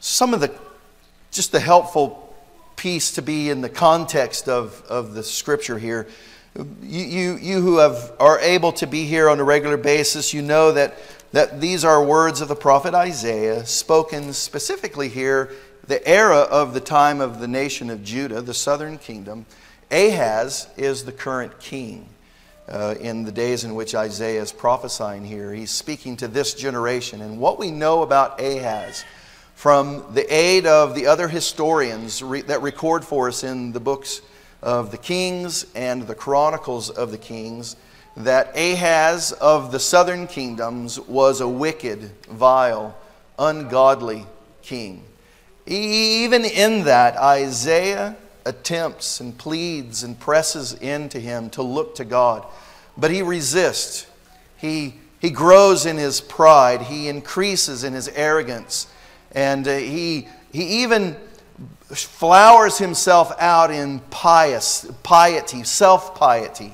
some of the, just the helpful piece to be in the context of, of the scripture here. You, you, you who have, are able to be here on a regular basis, you know that, that these are words of the prophet Isaiah, spoken specifically here, the era of the time of the nation of Judah, the southern kingdom. Ahaz is the current king. Uh, in the days in which Isaiah is prophesying here. He's speaking to this generation. And what we know about Ahaz from the aid of the other historians re- that record for us in the books of the Kings and the Chronicles of the Kings that Ahaz of the southern kingdoms was a wicked, vile, ungodly king. Even in that, Isaiah attempts and pleads and presses into him to look to God. But he resists. He, he grows in his pride. He increases in his arrogance. And uh, he, he even flowers himself out in pious, piety, self piety,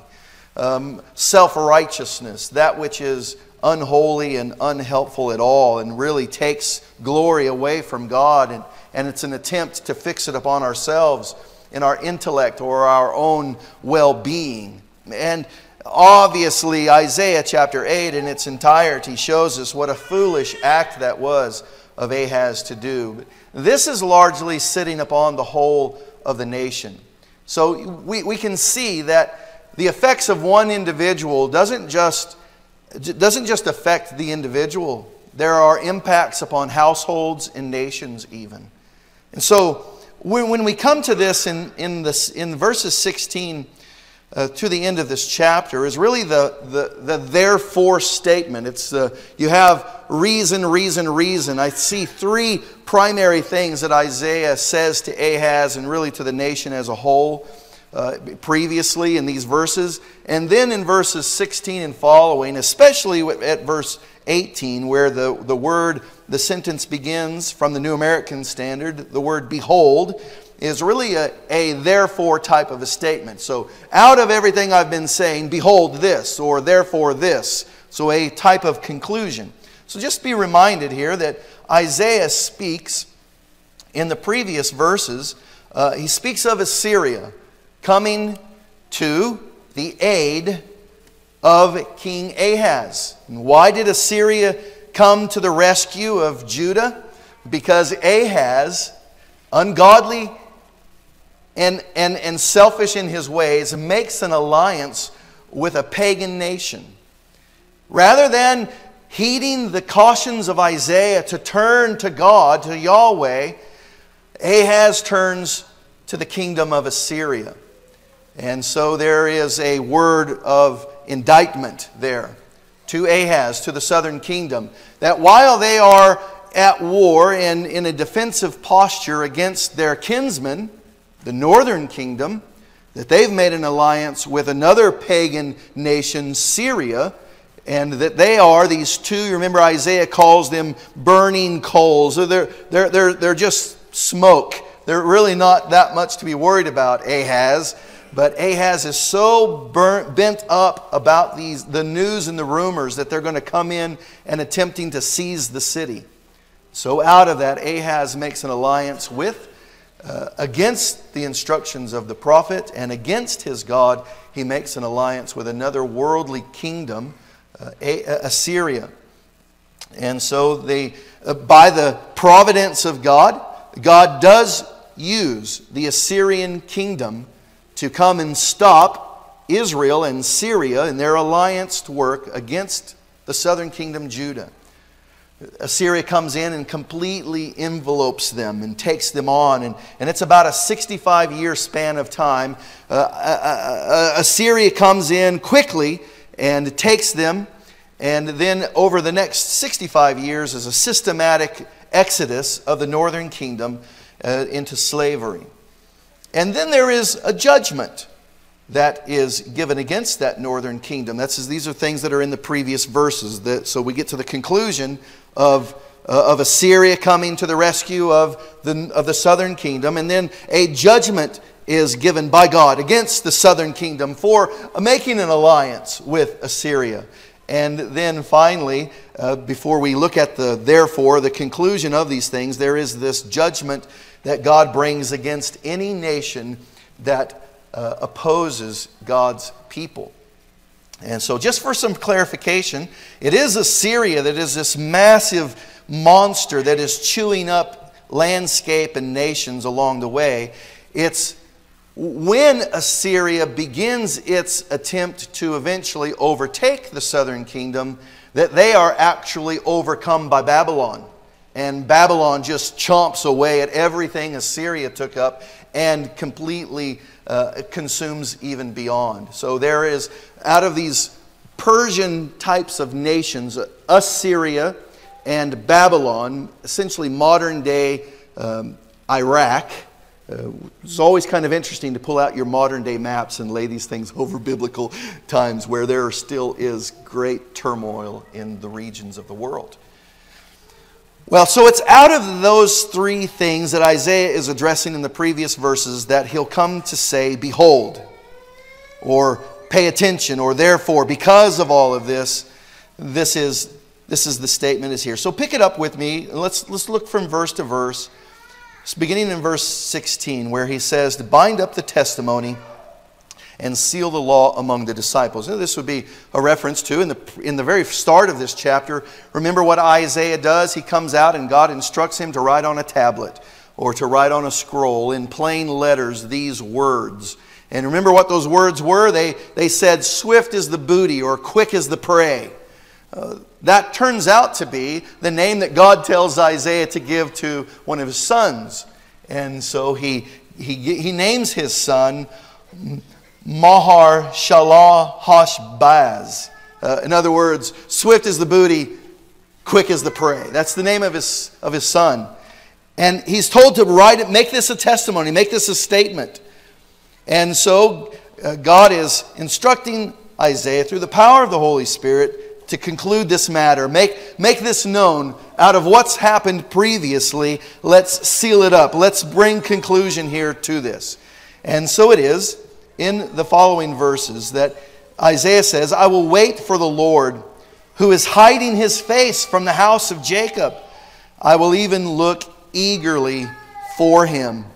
um, self righteousness, that which is unholy and unhelpful at all, and really takes glory away from God. And, and it's an attempt to fix it upon ourselves in our intellect or our own well being. And obviously, Isaiah chapter 8 in its entirety shows us what a foolish act that was of Ahaz to do. This is largely sitting upon the whole of the nation. So we, we can see that the effects of one individual doesn't just, doesn't just affect the individual, there are impacts upon households and nations, even. And so when, when we come to this in, in, this, in verses 16 uh, to the end of this chapter, is really the, the, the therefore statement. It's the, you have reason, reason, reason. I see three primary things that Isaiah says to Ahaz and really to the nation as a whole. Uh, previously in these verses. And then in verses 16 and following, especially at verse 18, where the, the word, the sentence begins from the New American Standard, the word behold is really a, a therefore type of a statement. So, out of everything I've been saying, behold this, or therefore this. So, a type of conclusion. So, just be reminded here that Isaiah speaks in the previous verses, uh, he speaks of Assyria coming to the aid of King Ahaz. And why did Assyria come to the rescue of Judah? Because Ahaz, ungodly and, and, and selfish in his ways, makes an alliance with a pagan nation. Rather than heeding the cautions of Isaiah to turn to God, to Yahweh, Ahaz turns to the kingdom of Assyria. And so there is a word of indictment there to Ahaz, to the southern kingdom, that while they are at war and in a defensive posture against their kinsmen, the northern kingdom, that they've made an alliance with another pagan nation, Syria, and that they are these two, you remember Isaiah calls them burning coals. They're, they're, they're, they're just smoke. They're really not that much to be worried about, Ahaz. But Ahaz is so burnt, bent up about these, the news and the rumors that they're going to come in and attempting to seize the city. So, out of that, Ahaz makes an alliance with, uh, against the instructions of the prophet, and against his God, he makes an alliance with another worldly kingdom, uh, Assyria. And so, they, uh, by the providence of God, God does use the Assyrian kingdom to come and stop Israel and Syria in their alliance to work against the southern kingdom, Judah. Assyria comes in and completely envelopes them and takes them on. And, and it's about a 65 year span of time. Uh, uh, uh, uh, Assyria comes in quickly and takes them. And then over the next 65 years is a systematic exodus of the northern kingdom uh, into slavery. And then there is a judgment that is given against that northern kingdom. That's, these are things that are in the previous verses. That, so we get to the conclusion of, uh, of Assyria coming to the rescue of the, of the southern kingdom. And then a judgment is given by God against the southern kingdom for making an alliance with Assyria. And then finally, uh, before we look at the therefore, the conclusion of these things, there is this judgment that God brings against any nation that uh, opposes God's people. And so, just for some clarification, it is Assyria that is this massive monster that is chewing up landscape and nations along the way. It's when Assyria begins its attempt to eventually overtake the southern kingdom that they are actually overcome by Babylon. And Babylon just chomps away at everything Assyria took up and completely uh, consumes even beyond. So there is, out of these Persian types of nations, Assyria and Babylon, essentially modern day um, Iraq. Uh, it's always kind of interesting to pull out your modern day maps and lay these things over biblical times where there still is great turmoil in the regions of the world. Well, so it's out of those three things that Isaiah is addressing in the previous verses that he'll come to say, Behold, or pay attention, or therefore, because of all of this, this is, this is the statement is here. So pick it up with me. And let's, let's look from verse to verse. It's beginning in verse 16, where he says, To bind up the testimony and seal the law among the disciples. Now, this would be a reference to, in the, in the very start of this chapter, remember what Isaiah does? He comes out and God instructs him to write on a tablet or to write on a scroll in plain letters these words. And remember what those words were? They, they said, Swift is the booty or quick is the prey. Uh, that turns out to be the name that God tells Isaiah to give to one of his sons. And so he, he, he names his son Maher-shalal-hash-baz. Uh, in other words, swift is the booty, quick is the prey. That's the name of his, of his son. And he's told to write it, make this a testimony, make this a statement. And so uh, God is instructing Isaiah through the power of the Holy Spirit to conclude this matter. Make, make this known out of what's happened previously. Let's seal it up. Let's bring conclusion here to this. And so it is in the following verses that Isaiah says, I will wait for the Lord who is hiding his face from the house of Jacob. I will even look eagerly for him.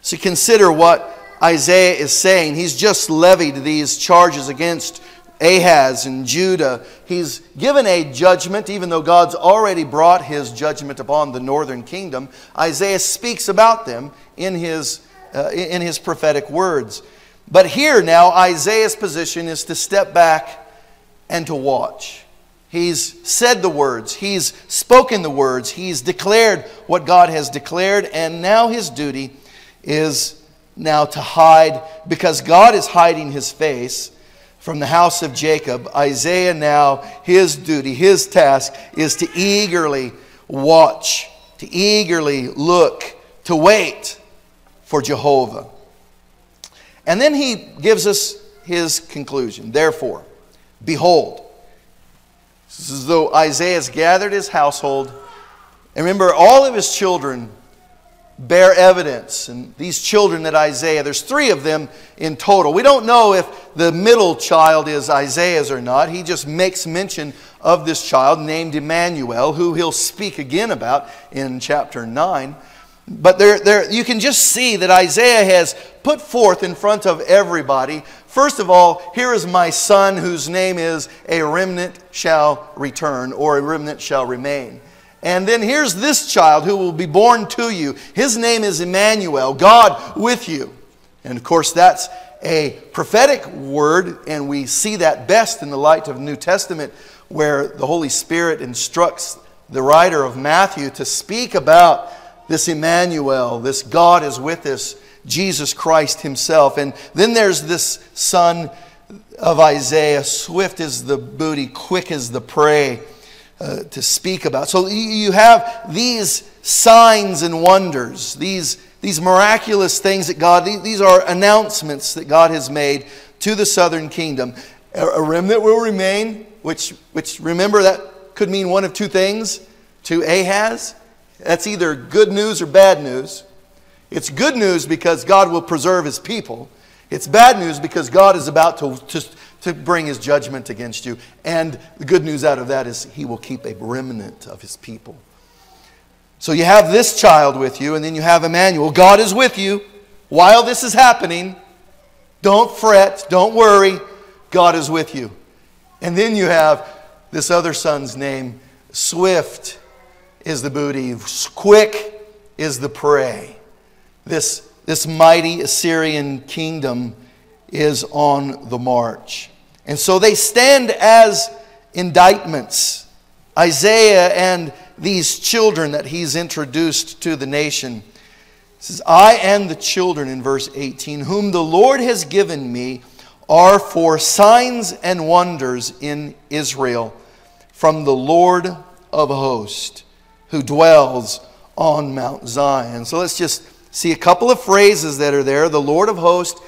So consider what Isaiah is saying. He's just levied these charges against Ahaz and Judah. He's given a judgment, even though God's already brought his judgment upon the northern kingdom. Isaiah speaks about them in his, uh, in his prophetic words. But here now, Isaiah's position is to step back and to watch. He's said the words, he's spoken the words, he's declared what God has declared, and now his duty is now to hide because God is hiding his face from the house of Jacob. Isaiah now, his duty, his task is to eagerly watch, to eagerly look, to wait for Jehovah. And then he gives us his conclusion. Therefore, behold, this is as though Isaiah has gathered his household. And remember, all of his children bear evidence. And these children that Isaiah, there's three of them in total. We don't know if the middle child is Isaiah's or not. He just makes mention of this child named Emmanuel, who he'll speak again about in chapter 9. But there, there, you can just see that Isaiah has put forth in front of everybody. First of all, here is my son whose name is A Remnant Shall Return, or A Remnant Shall Remain. And then here's this child who will be born to you. His name is Emmanuel, God with you. And of course, that's a prophetic word, and we see that best in the light of New Testament, where the Holy Spirit instructs the writer of Matthew to speak about this Emmanuel, this God is with us, Jesus Christ Himself. And then there's this son of Isaiah, swift as the booty, quick as the prey, uh, to speak about. So you have these signs and wonders, these, these miraculous things that God, these are announcements that God has made to the southern kingdom. A remnant will remain, which, which remember that could mean one of two things to Ahaz that's either good news or bad news. It's good news because God will preserve his people. It's bad news because God is about to, to, to bring his judgment against you. And the good news out of that is he will keep a remnant of his people. So you have this child with you, and then you have Emmanuel. God is with you while this is happening. Don't fret, don't worry. God is with you. And then you have this other son's name. Swift is the booty, quick is the prey. This, this mighty Assyrian kingdom is on the march. And so they stand as indictments. Isaiah and these children that he's introduced to the nation. says, I and the children in verse 18, whom the Lord has given me, are for signs and wonders in Israel from the Lord of hosts, who dwells on Mount Zion. So let's just see a couple of phrases that are there. The Lord of hosts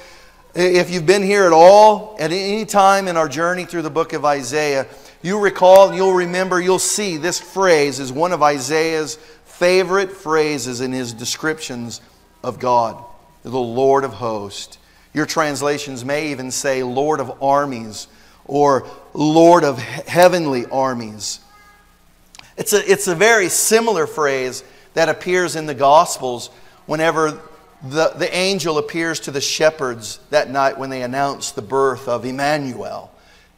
if you've been here at all, at any time in our journey through the book of Isaiah, you recall, you'll remember, you'll see this phrase is one of Isaiah's favorite phrases in his descriptions of God, the Lord of hosts. Your translations may even say Lord of armies or Lord of heavenly armies. It's a, it's a very similar phrase that appears in the Gospels whenever the, the angel appears to the shepherds that night when they announce the birth of Emmanuel.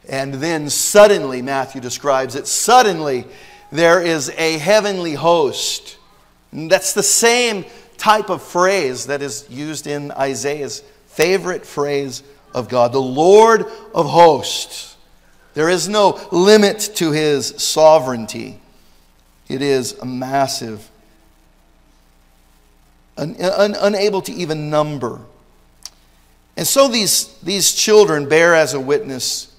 And then suddenly, Matthew describes it, suddenly there is a heavenly host. And that's the same type of phrase that is used in Isaiah's favorite phrase of God the Lord of hosts. There is no limit to his sovereignty, it is a massive un, un, unable to even number. And so these, these children bear as a witness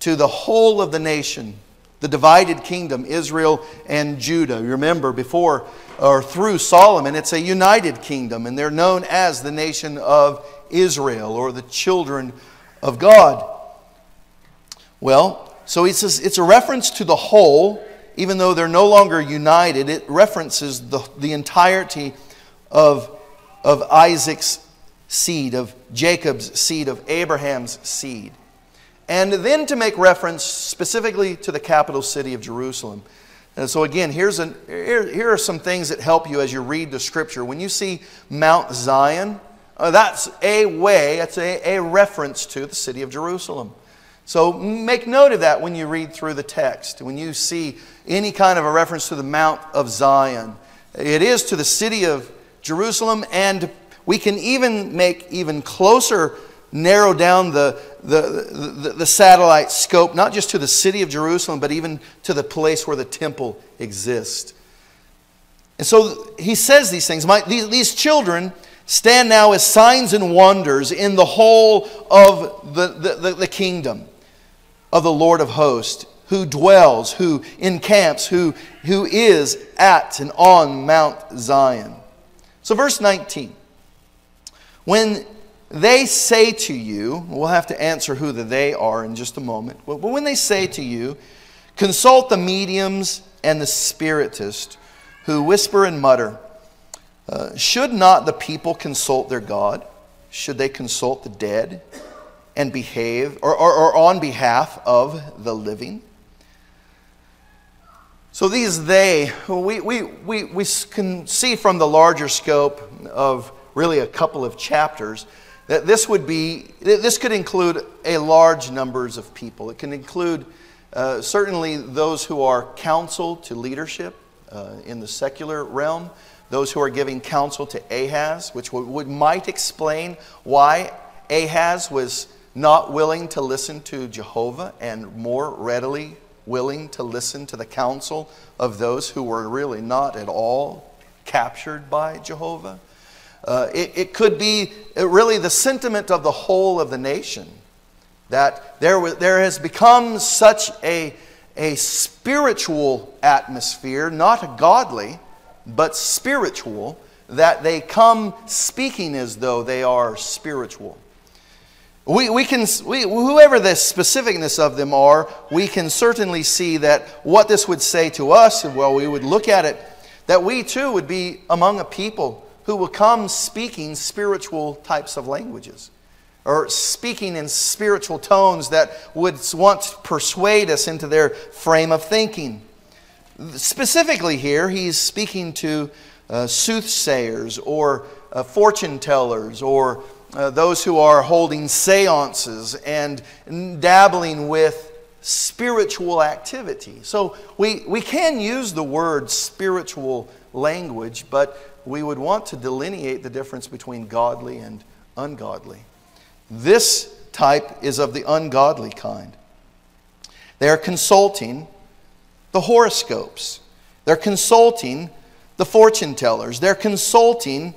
to the whole of the nation, the divided kingdom, Israel and Judah. Remember, before or through Solomon, it's a united kingdom, and they're known as the nation of Israel or the children of God. Well, so he says it's a reference to the whole, even though they're no longer united, it references the, the entirety of, of Isaac's seed, of Jacob's seed, of Abraham's seed. And then to make reference specifically to the capital city of Jerusalem. And so, again, here's an, here, here are some things that help you as you read the scripture. When you see Mount Zion, uh, that's a way, that's a, a reference to the city of Jerusalem. So make note of that when you read through the text. When you see any kind of a reference to the Mount of Zion, it is to the city of Jerusalem, and we can even make even closer, narrow down the, the, the, the, satellite scope, not just to the city of Jerusalem, but even to the place where the temple exists. And so he says these things. My, these, these children stand now as signs and wonders in the whole of the, the, the, the kingdom of the Lord of hosts who dwells, who encamps, who, who is at and on Mount Zion. So, verse 19. When they say to you, we'll have to answer who the they are in just a moment, but when they say to you, consult the mediums and the spiritists who whisper and mutter, uh, should not the people consult their God? Should they consult the dead and behave, or, or, or on behalf of the living? So these they, we, we, we, we can see from the larger scope of really a couple of chapters that this would be, this could include a large numbers of people. It can include uh, certainly those who are counsel to leadership uh, in the secular realm, those who are giving counsel to Ahaz, which would, would, might explain why Ahaz was not willing to listen to Jehovah and more readily willing to listen to the counsel of those who were really not at all captured by Jehovah. Uh, it, it, could be uh, really the sentiment of the whole of the nation that there, there has become such a, a spiritual atmosphere, not godly, but spiritual, that they come speaking as though they are spiritual. We, we can, we, whoever the specificness of them are, we can certainly see that what this would say to us, well, we would look at it, that we too would be among a people who will come speaking spiritual types of languages. or speaking in spiritual tones that would want to persuade us into their frame of thinking. Specifically, here, he's speaking to uh, soothsayers or uh, fortune tellers or uh, those who are holding seances and dabbling with spiritual activity. So we, we can use the word spiritual language, but we would want to delineate the difference between godly and ungodly. This type is of the ungodly kind. They are consulting the horoscopes, they're consulting the fortune tellers, they're consulting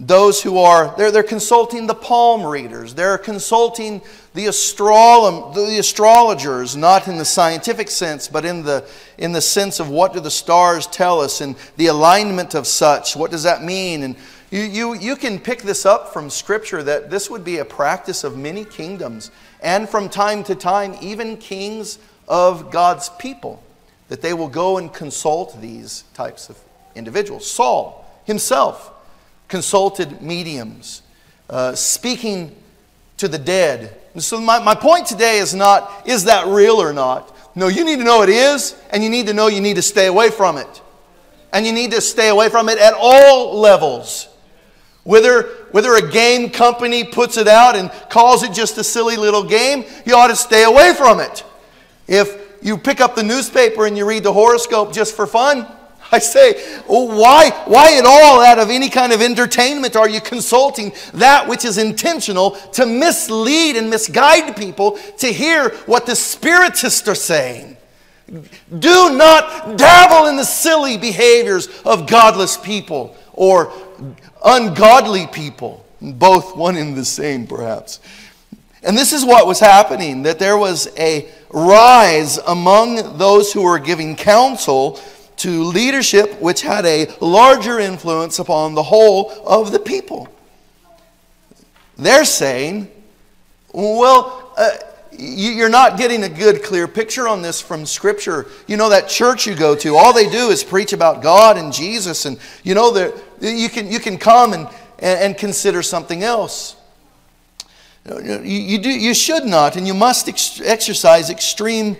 those who are they're, they're consulting the palm readers. They're consulting the, astrolog, the astrologers not in the scientific sense but in the in the sense of what do the stars tell us and the alignment of such what does that mean? And you, you, you can pick this up from scripture that this would be a practice of many kingdoms and from time to time even kings of god's people that they will go and consult these types of individuals. Saul himself consulted mediums, uh, speaking to the dead. And so, my, my point today is not, is that real or not? No, you need to know it is, and you need to know you need to stay away from it. And you need to stay away from it at all levels. Whether, whether a game company puts it out and calls it just a silly little game, you ought to stay away from it. If you pick up the newspaper and you read the horoscope just for fun, I say, oh, why, why at all, out of any kind of entertainment, are you consulting that which is intentional to mislead and misguide people to hear what the Spiritists are saying? Do not dabble in the silly behaviors of godless people or ungodly people, both one and the same, perhaps. And this is what was happening that there was a rise among those who were giving counsel to leadership which had a larger influence upon the whole of the people. They're saying, well, uh, you're not getting a good, clear picture on this from Scripture. You know, that church you go to, all they do is preach about God and Jesus, and you know, you can, you can come and, and consider something else. You, do, you should not, and you must ex- exercise extreme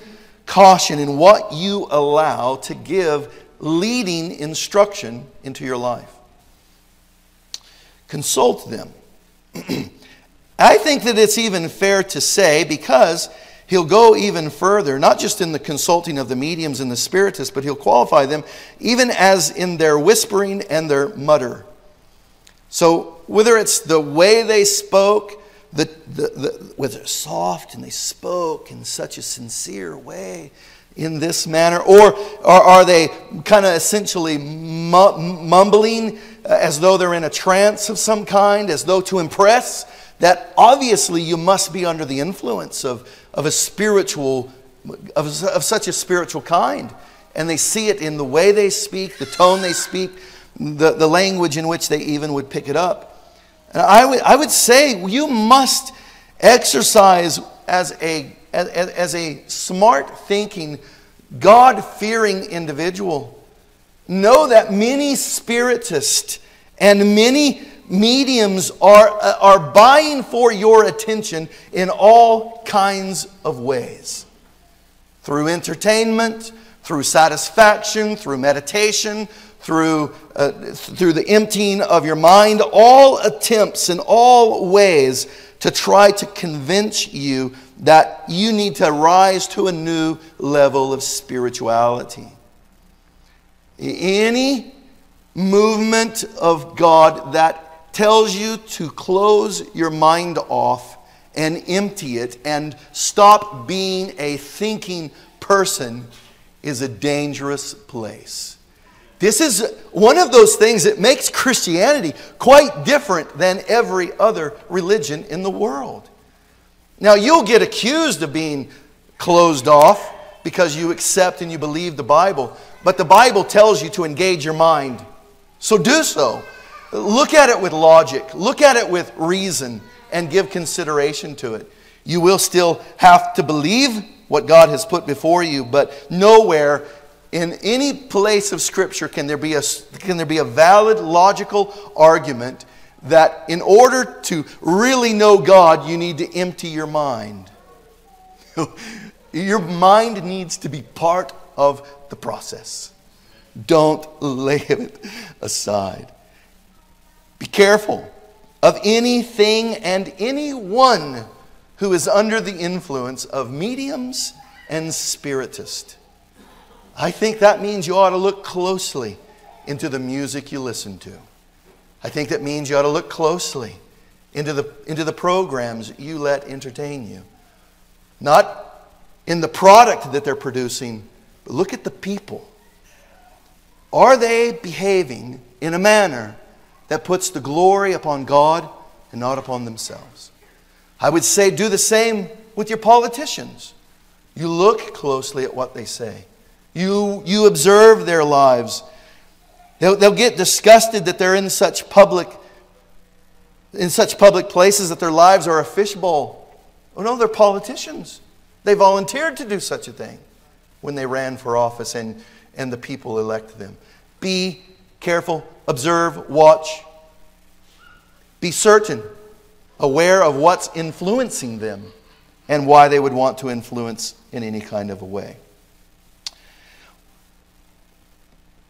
caution in what you allow to give leading instruction into your life. Consult them. I think that it's even fair to say, because he'll go even further, not just in the consulting of the mediums and the spiritists, but he'll qualify them even as in their whispering and their mutter. So, whether it's the way they spoke, the, the, the, whether soft and they spoke in such a sincere way in this manner? Or, or are they kind of essentially mumbling uh, as though they're in a trance of some kind, as though to impress? That obviously you must be under the influence of, of a spiritual, of, of such a spiritual kind. And they see it in the way they speak, the tone they speak, the, the language in which they even would pick it up. And I would, I would say you must exercise as a, as, as a smart thinking, God fearing individual. Know that many spiritists and many mediums are, uh, are buying for your attention in all kinds of ways through entertainment, through satisfaction, through meditation, through, uh, through the emptying of your mind, all attempts in all ways to try to convince you that you need to rise to a new level of spirituality. Any movement of God that tells you to close your mind off and empty it and stop being a thinking person is a dangerous place. This is one of those things that makes Christianity quite different than every other religion in the world. Now, you'll get accused of being closed off because you accept and you believe the Bible, but the Bible tells you to engage your mind. So do so. Look at it with logic, look at it with reason, and give consideration to it. You will still have to believe what God has put before you, but nowhere in any place of Scripture can there be a, can there be a valid, logical argument that in order to really know God, you need to empty your mind. your mind needs to be part of the process. Don't lay it aside. Be careful of anything and anyone who is under the influence of mediums and spiritists. I think that means you ought to look closely into the music you listen to. I think that means you ought to look closely into the, into the programs you let entertain you. Not in the product that they're producing, but look at the people. Are they behaving in a manner that puts the glory upon God and not upon themselves? I would say do the same with your politicians. You look closely at what they say. You, you observe their lives. They'll, they'll get disgusted that they're in such public in such public places that their lives are a fishbowl. Oh no, they're politicians. They volunteered to do such a thing when they ran for office and, and the people elect them. Be careful, observe, watch. Be certain, aware of what's influencing them and why they would want to influence in any kind of a way.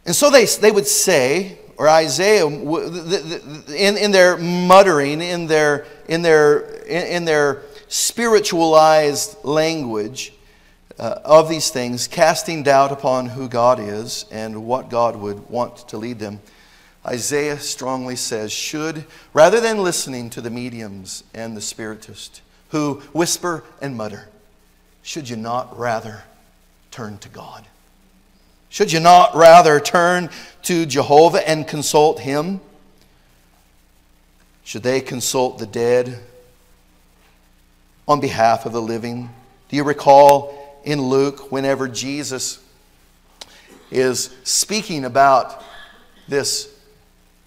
And so they, they would say, or Isaiah, in, in their muttering, in their, in their, in their spiritualized language uh, of these things, casting doubt upon who God is and what God would want to lead them, Isaiah strongly says, should, rather than listening to the mediums and the spiritists who whisper and mutter, should you not rather turn to God? Should you not rather turn to Jehovah and consult Him? Should they consult the dead on behalf of the living? Do you recall in Luke whenever Jesus is speaking about this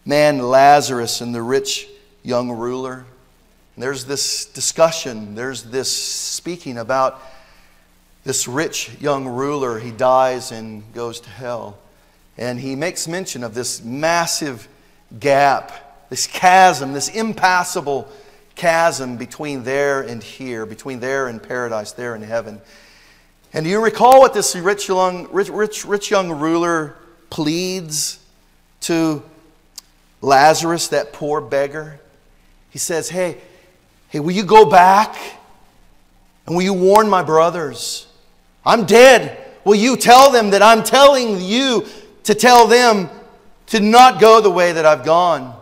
man Lazarus and the rich young ruler? there's this discussion, there's this speaking about this rich young ruler, he dies and goes to hell. And he makes mention of this massive gap, this chasm, this impassable chasm between there and here, between there and paradise, there and heaven. And do you recall what this rich young, rich, rich, rich young ruler pleads to Lazarus, that poor beggar? He says, Hey, hey, will you go back? And will you warn my brothers? I'm dead. Will you tell them that I'm telling you to tell them to not go the way that I've gone?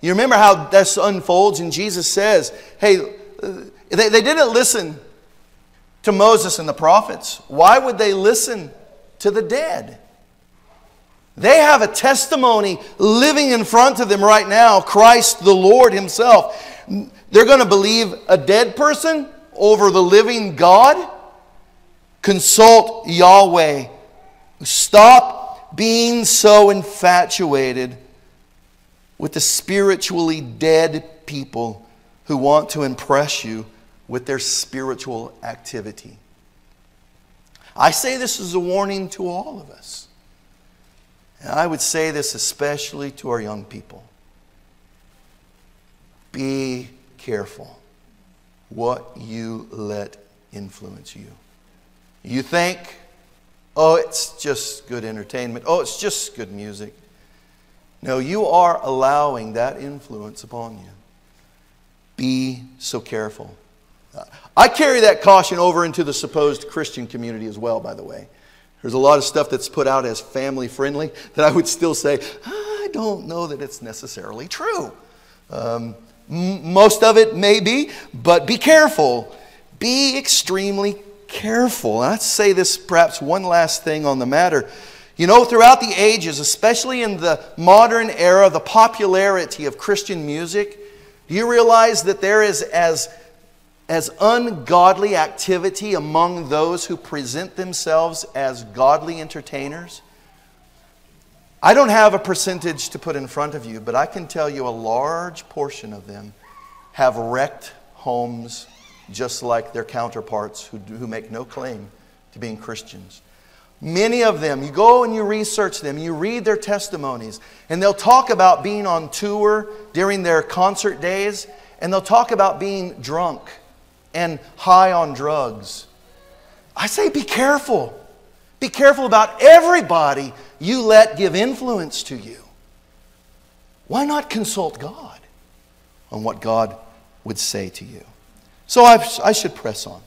You remember how this unfolds, and Jesus says, Hey, they, they didn't listen to Moses and the prophets. Why would they listen to the dead? They have a testimony living in front of them right now Christ the Lord Himself. They're going to believe a dead person over the living God? Consult Yahweh. Stop being so infatuated with the spiritually dead people who want to impress you with their spiritual activity. I say this as a warning to all of us. And I would say this especially to our young people. Be careful what you let influence you. You think, oh, it's just good entertainment. Oh, it's just good music. No, you are allowing that influence upon you. Be so careful. I carry that caution over into the supposed Christian community as well, by the way. There's a lot of stuff that's put out as family friendly that I would still say, I don't know that it's necessarily true. Um, most of it may be, but be careful. Be extremely careful. And I'd say this perhaps one last thing on the matter. You know, throughout the ages, especially in the modern era, the popularity of Christian music, do you realize that there is as, as ungodly activity among those who present themselves as godly entertainers? I don't have a percentage to put in front of you, but I can tell you a large portion of them have wrecked homes, just like their counterparts who, who make no claim to being Christians. Many of them, you go and you research them, you read their testimonies, and they'll talk about being on tour during their concert days, and they'll talk about being drunk and high on drugs. I say be careful. Be careful about everybody you let give influence to you. Why not consult God on what God would say to you? So I, I should press on.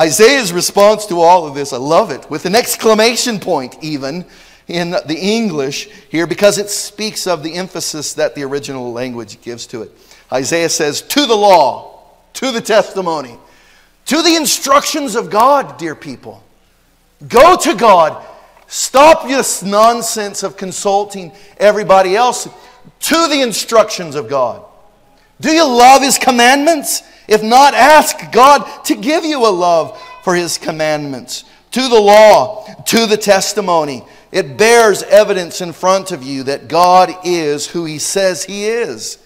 Isaiah's response to all of this, I love it, with an exclamation point even in the English here because it speaks of the emphasis that the original language gives to it. Isaiah says, To the law, to the testimony, to the instructions of God, dear people. Go to God. Stop this nonsense of consulting everybody else to the instructions of God. Do you love His commandments? If not, ask God to give you a love for His commandments. To the law, to the testimony. It bears evidence in front of you that God is who He says He is.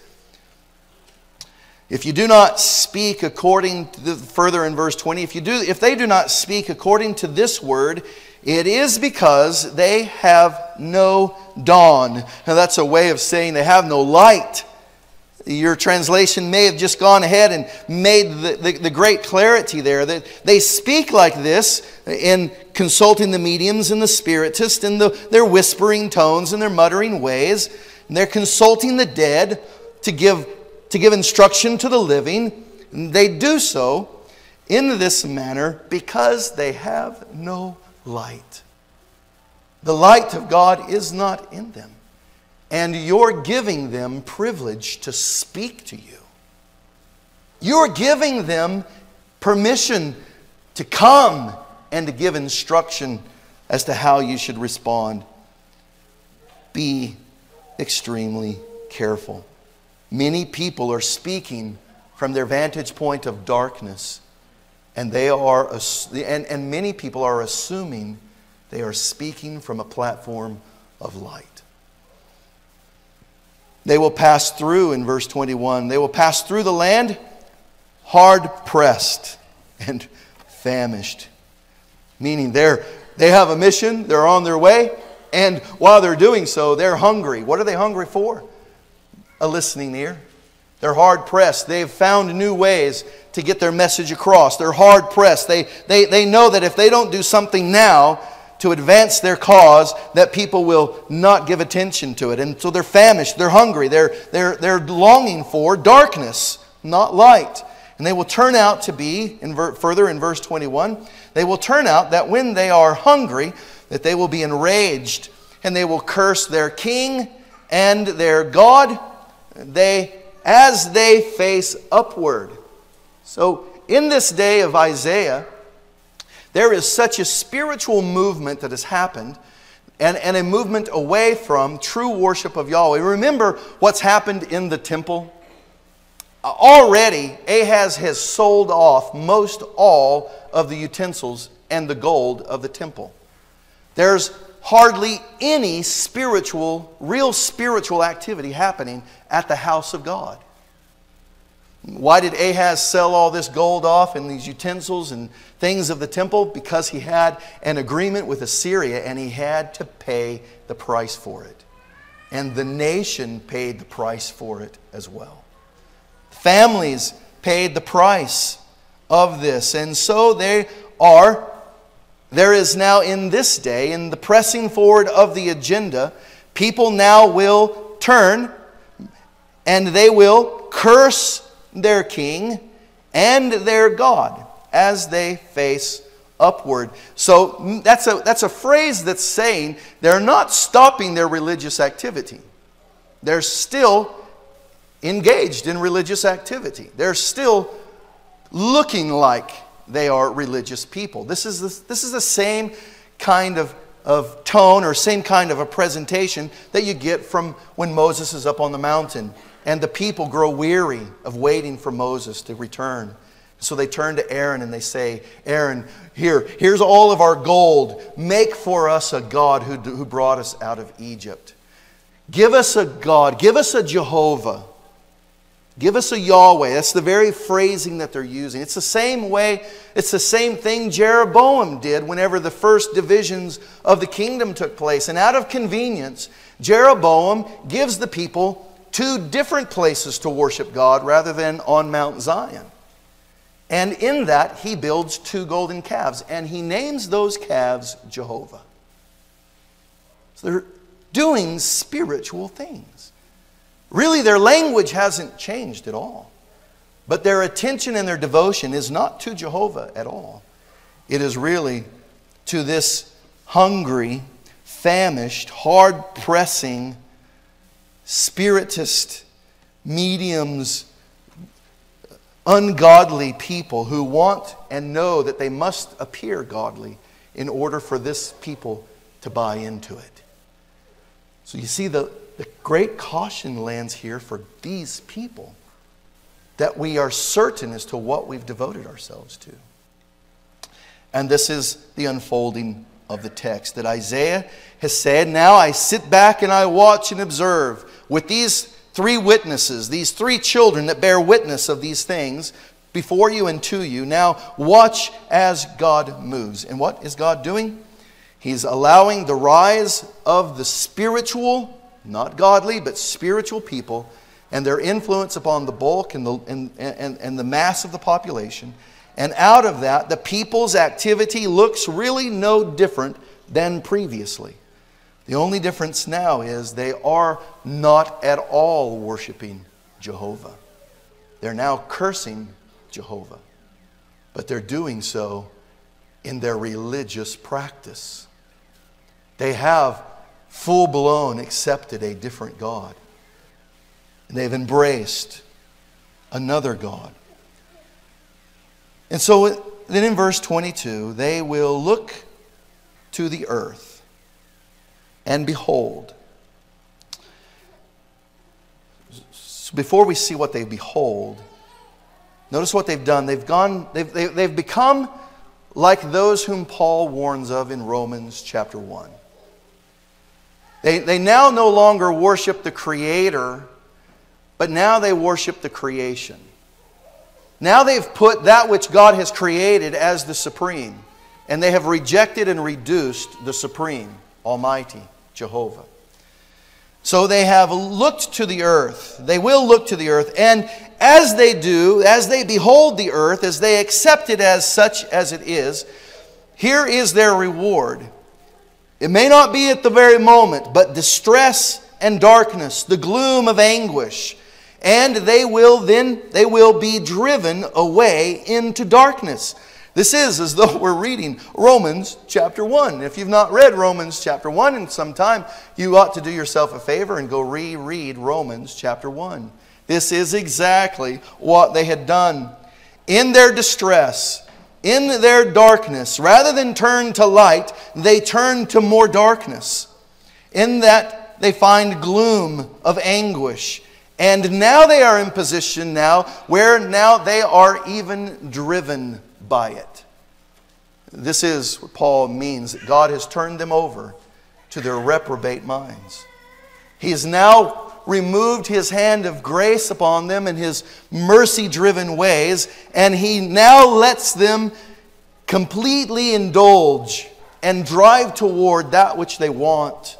If you do not speak according to the, further in verse 20, if you do if they do not speak according to this word, it is because they have no dawn. Now that's a way of saying they have no light. Your translation may have just gone ahead and made the, the, the, great clarity there that they speak like this in consulting the mediums and the spiritists in the, their whispering tones and their muttering ways. And they're consulting the dead to give to give instruction to the living. And They do so in this manner because they have no light. The light of God is not in them, and you're giving them privilege to speak to you. You're giving them permission to come and to give instruction as to how you should respond. Be extremely careful. Many people are speaking from their vantage point of darkness, and, they are, and, and many people are assuming they are speaking from a platform of light. They will pass through, in verse 21, they will pass through the land hard pressed and famished. Meaning they're, they have a mission, they're on their way, and while they're doing so, they're hungry. What are they hungry for? a listening ear. They're hard pressed. They've found new ways to get their message across. They're hard pressed. They, they, they know that if they don't do something now to advance their cause, that people will not give attention to it. And so they're famished, they're hungry, they're, they're, they're longing for darkness, not light. And they will turn out to be, in ver, further in verse 21, they will turn out that when they are hungry, that they will be enraged and they will curse their king and their God they, as they face upward. So, in this day of Isaiah, there is such a spiritual movement that has happened and, and a movement away from true worship of Yahweh. Remember what's happened in the temple? Uh, already, Ahaz has sold off most all of the utensils and the gold of the temple. There's hardly any spiritual, real spiritual activity happening at the house of God. Why did Ahaz sell all this gold off and these utensils and things of the temple? Because he had an agreement with Assyria and he had to pay the price for it. And the nation paid the price for it as well. Families paid the price of this. And so they are there is now in this day, in the pressing forward of the agenda, people now will turn and they will curse their king and their God as they face upward. So mm, that's a, that's a phrase that's saying they're not stopping their religious activity. They're still engaged in religious activity. They're still looking like they are religious people. This is the, this is the same kind of, of tone or same kind of a presentation that you get from when Moses is up on the mountain and the people grow weary of waiting for Moses to return. So they turn to Aaron and they say, Aaron, here, here's all of our gold. Make for us a God who, who brought us out of Egypt. Give us a God, give us a Jehovah Give us a Yahweh. That's the very phrasing that they're using. It's the same way, it's the same thing Jeroboam did whenever the first divisions of the kingdom took place. And out of convenience, Jeroboam gives the people two different places to worship God rather than on Mount Zion. And in that, he builds two golden calves, and he names those calves Jehovah. So they're doing spiritual things. Really, their language hasn't changed at all. But their attention and their devotion is not to Jehovah at all. It is really to this hungry, famished, hard pressing, spiritist, mediums, ungodly people who want and know that they must appear godly in order for this people to buy into it. So you see, the, the great caution lands here for these people that we are certain as to what we've devoted ourselves to. And this is the unfolding of the text that Isaiah has said, Now I sit back and I watch and observe with these three witnesses, these three children that bear witness of these things before you and to you. Now watch as God moves. And what is God doing? He's allowing the rise of the spiritual, not godly, but spiritual people and their influence upon the bulk and the, and, and, and the mass of the population. And out of that, the people's activity looks really no different than previously. The only difference now is they are not at all worshiping Jehovah. They're now cursing Jehovah, but they're doing so in their religious practice. They have full blown accepted a different God. And they've embraced another God. And so then in verse 22, they will look to the earth and behold. So before we see what they behold, notice what they've done. They've, gone, they've, they, they have become like those whom Paul warns of in Romans chapter 1. They, they now no longer worship the Creator, but now they worship the creation. Now they've put that which God has created as the supreme, and they have rejected and reduced the supreme, Almighty, Jehovah. So they have looked to the earth. They will look to the earth. And as they do, as they behold the earth, as they accept it as such as it is, here is their reward. It may not be at the very moment, but distress and darkness, the gloom of anguish, and they will then they will be driven away into darkness. This is as though we're reading Romans chapter 1. If you've not read Romans chapter 1 in some time, you ought to do yourself a favor and go reread Romans chapter 1. This is exactly what they had done. In their distress, in their darkness, rather than turn to light, they turn to more darkness. In that they find gloom of anguish. And now they are in position now where now they are even driven by it. This is what Paul means that God has turned them over to their reprobate minds. He has now removed his hand of grace upon them in his mercy driven ways, and he now lets them completely indulge and drive toward that which they want.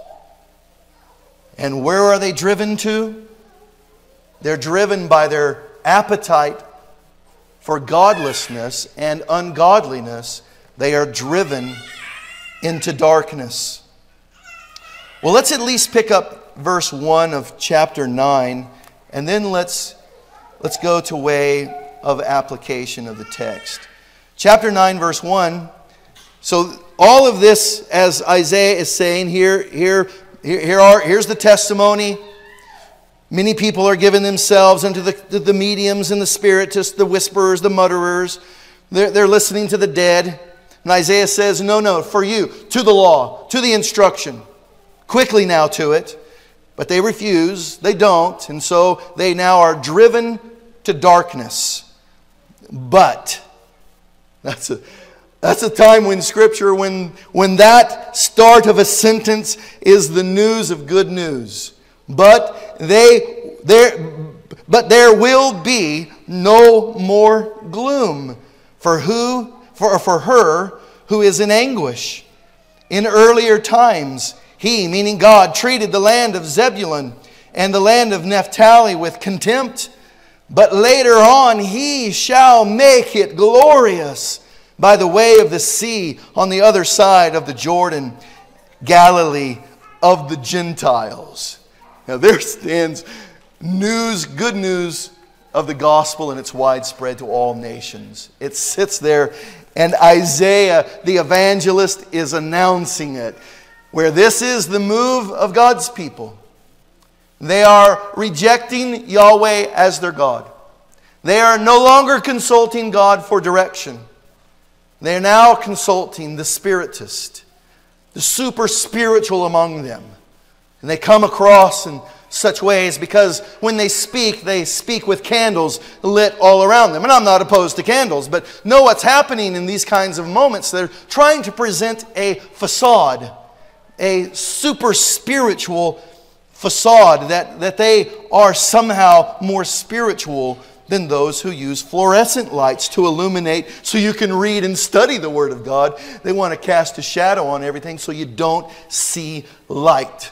And where are they driven to? They're driven by their appetite for godlessness and ungodliness. They are driven into darkness. Well, let's at least pick up verse 1 of chapter 9, and then let's, let's go to way of application of the text. Chapter 9, verse 1. So, all of this, as Isaiah is saying, here, here, here are, here's the testimony. Many people are giving themselves unto the, the mediums and the spiritists, the whisperers, the mutterers. They're, they're listening to the dead. And Isaiah says, No, no, for you, to the law, to the instruction. Quickly now to it. But they refuse, they don't, and so they now are driven to darkness. But, that's a, that's a time when Scripture, when, when that start of a sentence is the news of good news. But they, there but there will be no more gloom for who for, for her who is in anguish. In earlier times, he, meaning God, treated the land of Zebulun and the land of Naphtali with contempt. But later on, he shall make it glorious by the way of the sea on the other side of the Jordan, Galilee of the Gentiles. Now, there stands news, good news of the gospel, and it's widespread to all nations. It sits there, and Isaiah, the evangelist, is announcing it. Where this is the move of God's people. They are rejecting Yahweh as their God. They are no longer consulting God for direction. They are now consulting the spiritist, the super spiritual among them. And they come across in such ways because when they speak, they speak with candles lit all around them. And I'm not opposed to candles, but know what's happening in these kinds of moments. They're trying to present a facade, a super spiritual facade, that, that they are somehow more spiritual than those who use fluorescent lights to illuminate so you can read and study the Word of God. They want to cast a shadow on everything so you don't see light.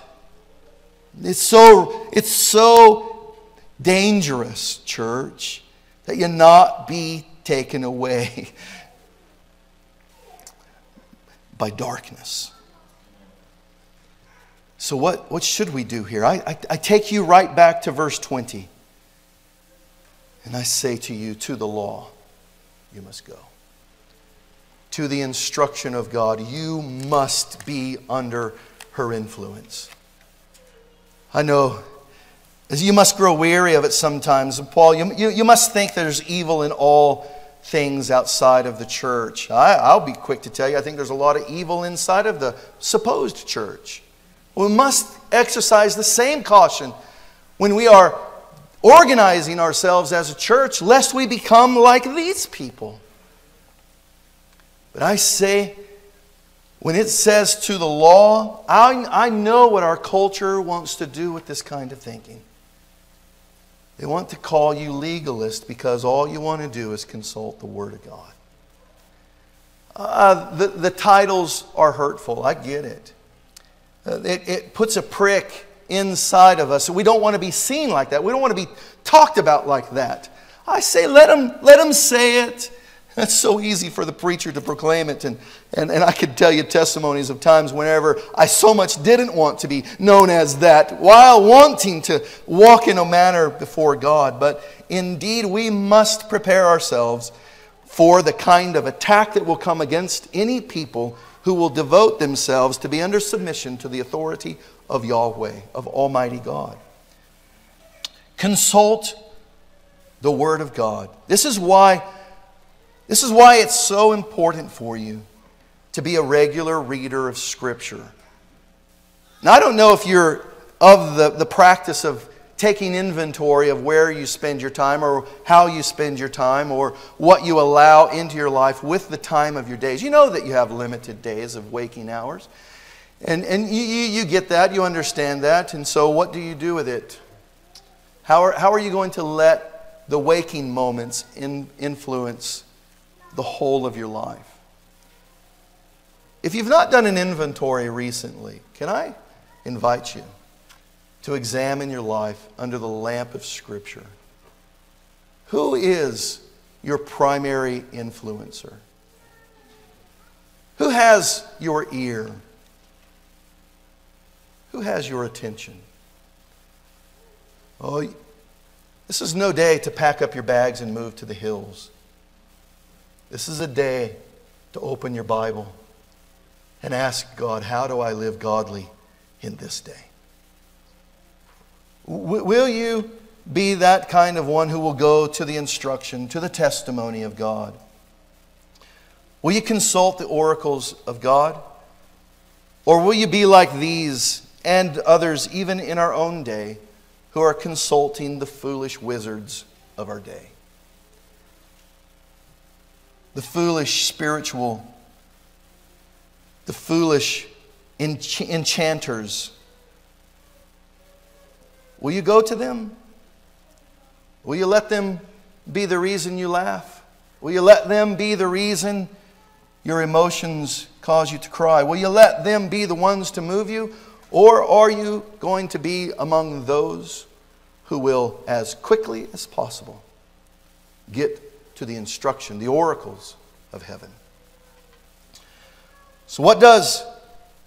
It's so, it's so dangerous, church, that you not be taken away by darkness. So, what, what should we do here? I, I, I take you right back to verse 20. And I say to you, to the law, you must go. To the instruction of God, you must be under her influence. I know you must grow weary of it sometimes. Paul, you, you, you must think there's evil in all things outside of the church. I, I'll be quick to tell you, I think there's a lot of evil inside of the supposed church. We must exercise the same caution when we are organizing ourselves as a church, lest we become like these people. But I say, when it says to the law, I, I know what our culture wants to do with this kind of thinking. They want to call you legalist because all you want to do is consult the Word of God. Uh, the, the titles are hurtful. I get it. Uh, it. It puts a prick inside of us. We don't want to be seen like that. We don't want to be talked about like that. I say, let them, let them say it. It's so easy for the preacher to proclaim it. And, and, and I could tell you testimonies of times whenever I so much didn't want to be known as that while wanting to walk in a manner before God. But indeed, we must prepare ourselves for the kind of attack that will come against any people who will devote themselves to be under submission to the authority of Yahweh, of Almighty God. Consult the Word of God. This is why, this is why it's so important for you to be a regular reader of Scripture. Now, I don't know if you're of the, the practice of taking inventory of where you spend your time or how you spend your time or what you allow into your life with the time of your days. You know that you have limited days of waking hours. And, and you, you get that, you understand that. And so, what do you do with it? How are, how are you going to let the waking moments in, influence the whole of your life? If you've not done an inventory recently, can I invite you to examine your life under the lamp of Scripture? Who is your primary influencer? Who has your ear? Who has your attention? Oh, this is no day to pack up your bags and move to the hills. This is a day to open your Bible and ask God, How do I live godly in this day? will you be that kind of one who will go to the instruction, to the testimony of God? Will you consult the oracles of God? Or will you be like these and others, even in our own day, who are consulting the foolish wizards of our day. The foolish spiritual, the foolish ench- enchanters. Will you go to them? Will you let them be the reason you laugh? Will you let them be the reason your emotions cause you to cry? Will you let them be the ones to move you? Or are you going to be among those who will, as quickly as possible, get to the instruction, the oracles of heaven? So, what does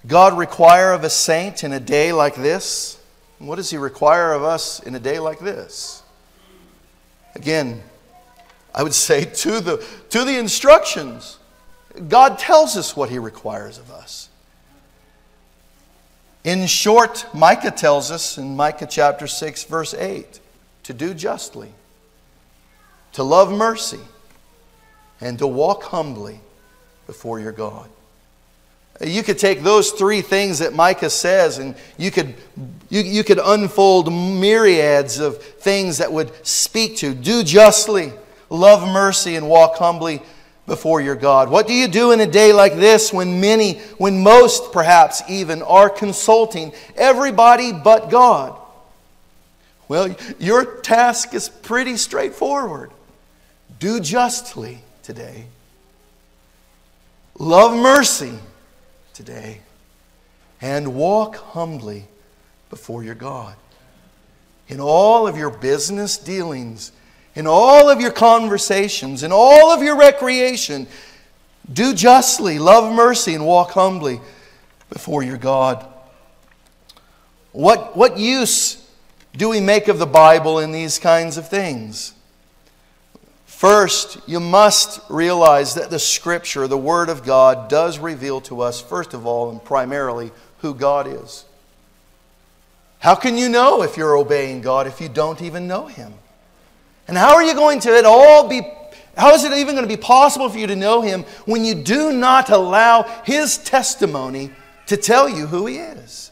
God require of a saint in a day like this? What does He require of us in a day like this? Again, I would say to the, to the instructions, God tells us what He requires of us. In short, Micah tells us in Micah chapter 6, verse 8, to do justly, to love mercy, and to walk humbly before your God. You could take those three things that Micah says and you could, you, you could unfold myriads of things that would speak to do justly, love mercy, and walk humbly before your God. What do you do in a day like this when many, when most perhaps even, are consulting everybody but God? Well, your task is pretty straightforward. Do justly today. Love mercy today and walk humbly before your God. In all of your business dealings, in all of your conversations, in all of your recreation, do justly, love mercy, and walk humbly before your God. What, what use do we make of the Bible in these kinds of things? First, you must realize that the Scripture, the Word of God, does reveal to us, first of all and primarily, who God is. How can you know if you're obeying God if you don't even know Him? And how are you going to at all be, how is it even going to be possible for you to know Him when you do not allow His testimony to tell you who He is?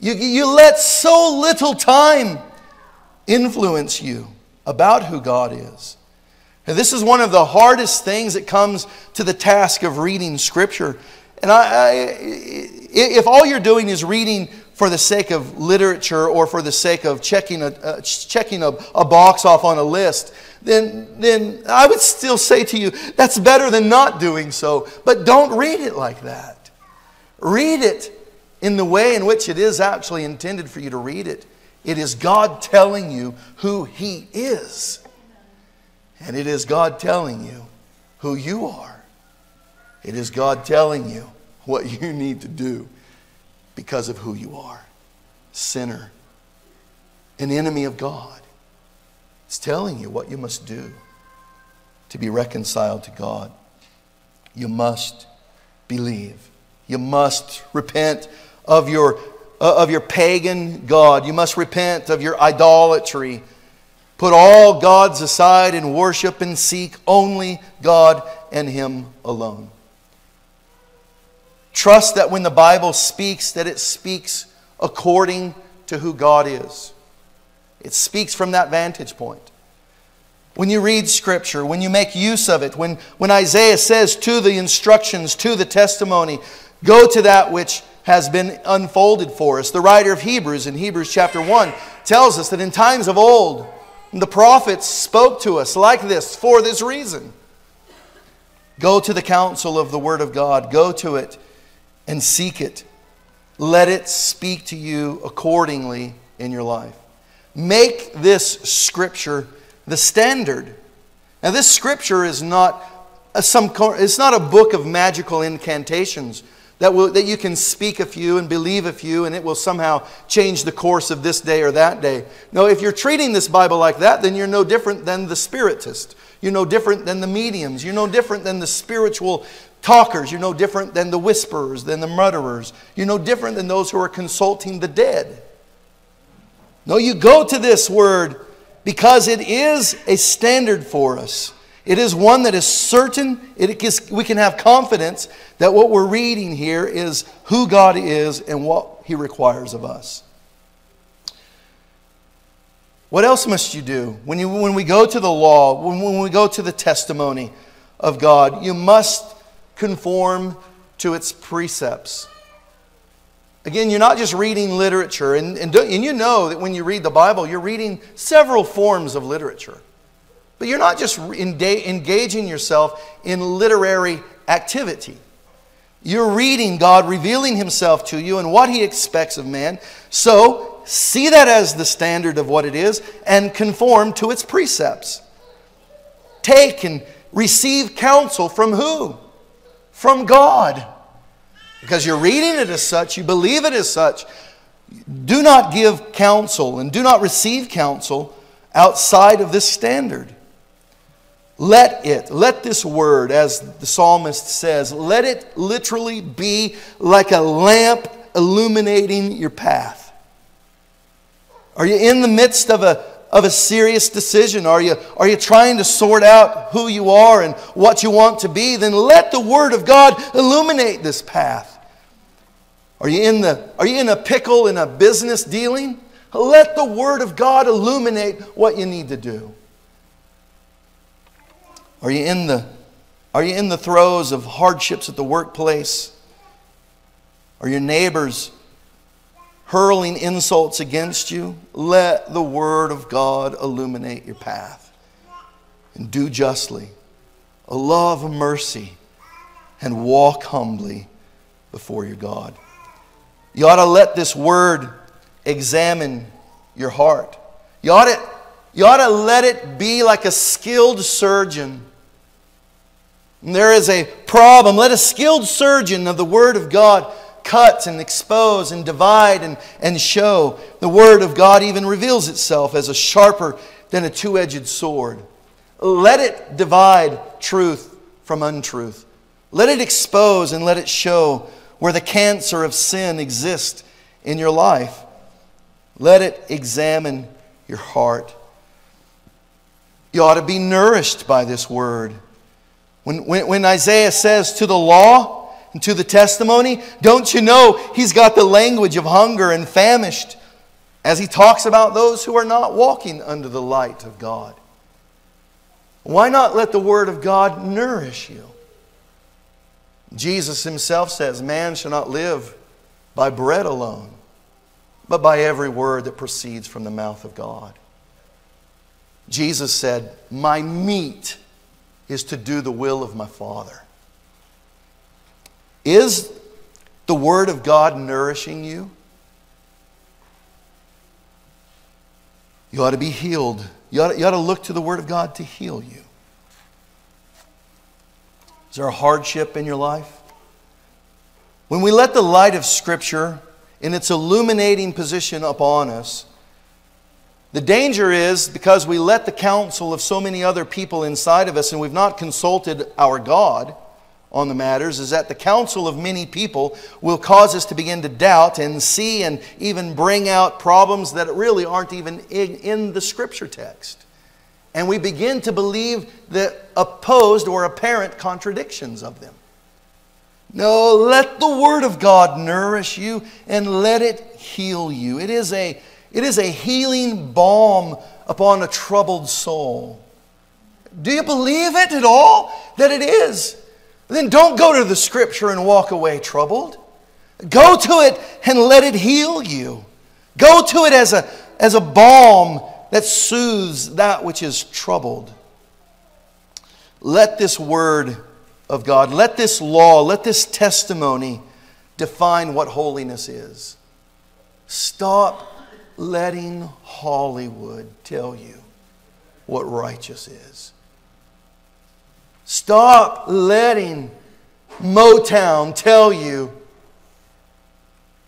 You, you let so little time influence you about who God is. And this is one of the hardest things that comes to the task of reading Scripture. And I, I, if all you're doing is reading for the sake of literature or for the sake of checking a, uh, checking a, a box off on a list, then, then I would still say to you, that's better than not doing so. But don't read it like that. Read it in the way in which it is actually intended for you to read it. It is God telling you who He is. And it is God telling you who you are. It is God telling you what you need to do because of who you are. Sinner, an enemy of God. It's telling you what you must do to be reconciled to God. You must believe. You must repent of your Uh, of your pagan God. You must repent of your idolatry. Put all gods aside and worship and seek only God and Him alone. Trust that when the Bible speaks, that it speaks according to who God is. It speaks from that vantage point. When you read Scripture, when you make use of it, when, when Isaiah says to the instructions, to the testimony, go to that which has been unfolded for us. The writer of Hebrews in Hebrews chapter 1 tells us that in times of old, the prophets spoke to us like this for this reason. Go to the counsel of the Word of God, go to it and seek it. Let it speak to you accordingly in your life. Make this scripture the standard. Now, this scripture is not a, some, it's not a book of magical incantations that, will, that you can speak a few and believe a few and it will somehow change the course of this day or that day. No, if you're treating this Bible like that, then you're no different than the spiritist. You're no different than the mediums. You're no different than the spiritual talkers. You're no different than the whisperers, than the mutterers. You're no different than those who are consulting the dead. No, you go to this word because it is a standard for us. It is one that is certain. It is, we can have confidence that what we're reading here is who God is and what He requires of us. What else must you do? When, you, when we go to the law, when, when we go to the testimony of God, you must conform to its precepts. Again, you're not just reading literature, and, and, and you know that when you read the Bible, you're reading several forms of literature. But you're not just engaging yourself in literary activity. You're reading God revealing Himself to you and what He expects of man. So, see that as the standard of what it is and conform to its precepts. Take and receive counsel from who? From God. Because you're reading it as such, you believe it as such. Do not give counsel and do not receive counsel outside of this standard. Let it, let this word, as the psalmist says, let it literally be like a lamp illuminating your path. Are you in the midst of a, of a serious decision? Are you, are you trying to sort out who you are and what you want to be? Then let the Word of God illuminate this path. Are you in, the, are you in a pickle in a business dealing? Let the Word of God illuminate what you need to do. Are you in the, are you in the throes of hardships at the workplace? Are your neighbors hurling insults against you, let the Word of God illuminate your path. And do justly, a love of mercy, and walk humbly before your God. You ought to let this Word examine your heart. You ought to, you ought to let it be like a skilled surgeon. And there is a problem. Let a skilled surgeon of the Word of God cut and expose and divide and, and show. The Word of God even reveals itself as a sharper than a two edged sword. Let it divide truth from untruth. Let it expose and let it show where the cancer of sin exists in your life. Let it examine your heart. You ought to be nourished by this word. When, when, when Isaiah says to the law, and to the testimony, don't you know he's got the language of hunger and famished as he talks about those who are not walking under the light of God? Why not let the Word of God nourish you? Jesus himself says, Man shall not live by bread alone, but by every word that proceeds from the mouth of God. Jesus said, My meat is to do the will of my Father. Is the Word of God nourishing you? You ought to be healed. You ought to, you ought to look to the Word of God to heal you. Is there a hardship in your life? When we let the light of Scripture in its illuminating position upon us, the danger is because we let the counsel of so many other people inside of us and we've not consulted our God on the matters is that the counsel of many people will cause us to begin to doubt and see and even bring out problems that really aren't even in, the scripture text. And we begin to believe the opposed or apparent contradictions of them. No, let the Word of God nourish you and let it heal you. It is a, it is a healing balm upon a troubled soul. Do you believe it at all? That it is then don't go to the scripture and walk away troubled. Go to it and let it heal you. Go to it as a, as a balm that soothes that which is troubled. Let this word of God, let this law, let this testimony define what holiness is. Stop letting Hollywood tell you what righteous is. Stop letting Motown tell you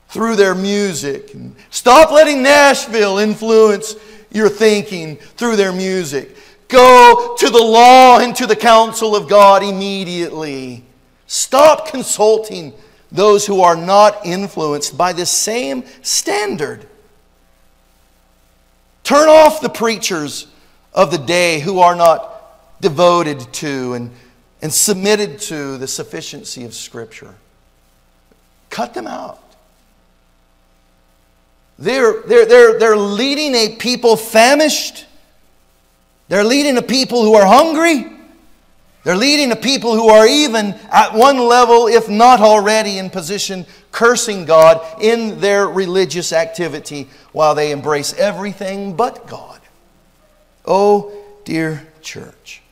through their music. Stop letting Nashville influence your thinking through their music. Go to the law and to the counsel of God immediately. Stop consulting those who are not influenced by the same standard. Turn off the preachers of the day who are not devoted to and, and submitted to the sufficiency of Scripture. Cut them out. They're, they're, they're, they're leading a people famished. They're leading a people who are hungry. They're leading a people who are even at one level, if not already in position, cursing God in their religious activity while they embrace everything but God. Oh, dear church,